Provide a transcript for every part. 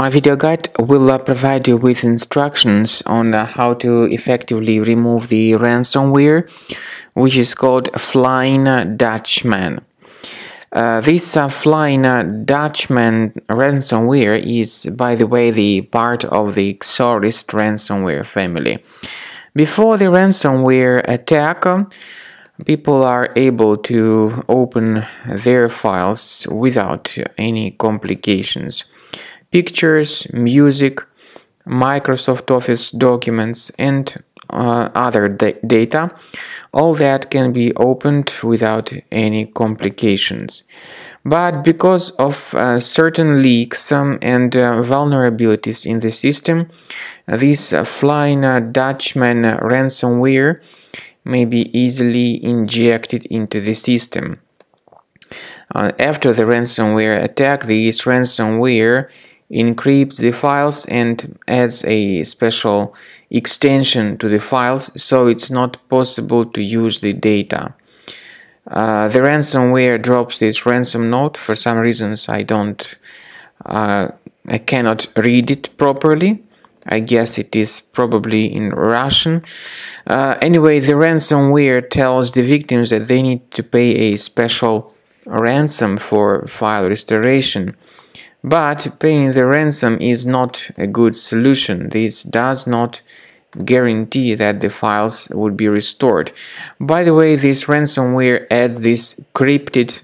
My video guide will uh, provide you with instructions on uh, how to effectively remove the ransomware, which is called Flying Dutchman. Uh, this uh, Flying Dutchman ransomware is, by the way, the part of the Xorist ransomware family. Before the ransomware attack, people are able to open their files without any complications pictures, music, Microsoft Office documents, and uh, other da data. All that can be opened without any complications. But because of uh, certain leaks um, and uh, vulnerabilities in the system, this uh, Flying Dutchman ransomware may be easily injected into the system. Uh, after the ransomware attack, this ransomware encrypts the files and adds a special extension to the files so it's not possible to use the data. Uh, the ransomware drops this ransom note. For some reasons, I don't, uh, I cannot read it properly. I guess it is probably in Russian. Uh, anyway, the ransomware tells the victims that they need to pay a special ransom for file restoration. But paying the ransom is not a good solution. This does not guarantee that the files would be restored. By the way, this ransomware adds this crypted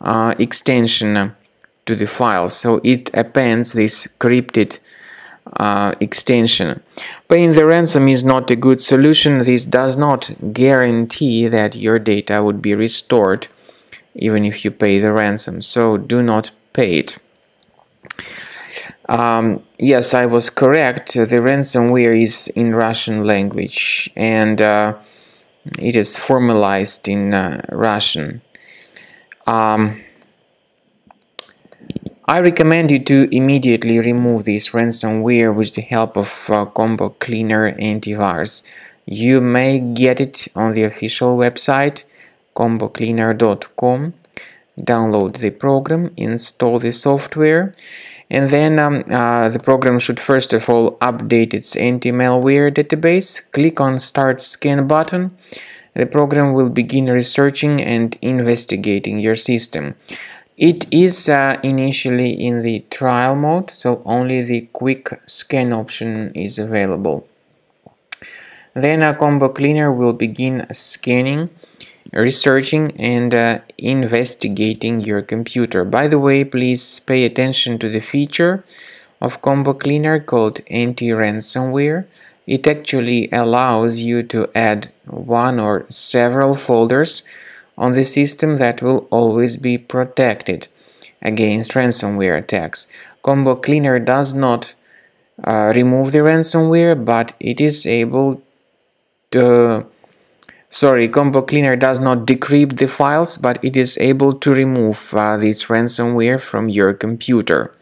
uh, extension to the files, so it appends this crypted uh, extension. Paying the ransom is not a good solution. This does not guarantee that your data would be restored even if you pay the ransom, so do not pay it. Um, yes, I was correct. The ransomware is in Russian language and uh, it is formalized in uh, Russian. Um, I recommend you to immediately remove this ransomware with the help of uh, Combo Cleaner Antivirus. You may get it on the official website combocleaner.com download the program, install the software, and then um, uh, the program should first of all update its anti-malware database. Click on Start Scan button. The program will begin researching and investigating your system. It is uh, initially in the trial mode, so only the quick scan option is available. Then a combo cleaner will begin scanning researching and uh, investigating your computer. By the way, please pay attention to the feature of Combo Cleaner called anti-ransomware. It actually allows you to add one or several folders on the system that will always be protected against ransomware attacks. Combo Cleaner does not uh, remove the ransomware, but it is able to Sorry, Combo Cleaner does not decrypt the files, but it is able to remove uh, this ransomware from your computer.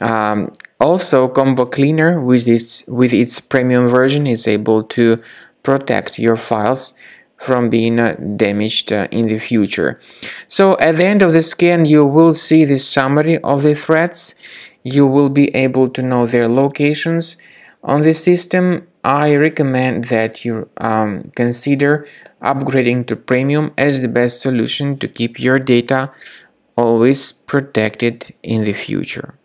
Um, also, Combo Cleaner with its, with its premium version is able to protect your files from being uh, damaged uh, in the future. So at the end of the scan, you will see the summary of the threats. You will be able to know their locations on the system I recommend that you um, consider upgrading to premium as the best solution to keep your data always protected in the future.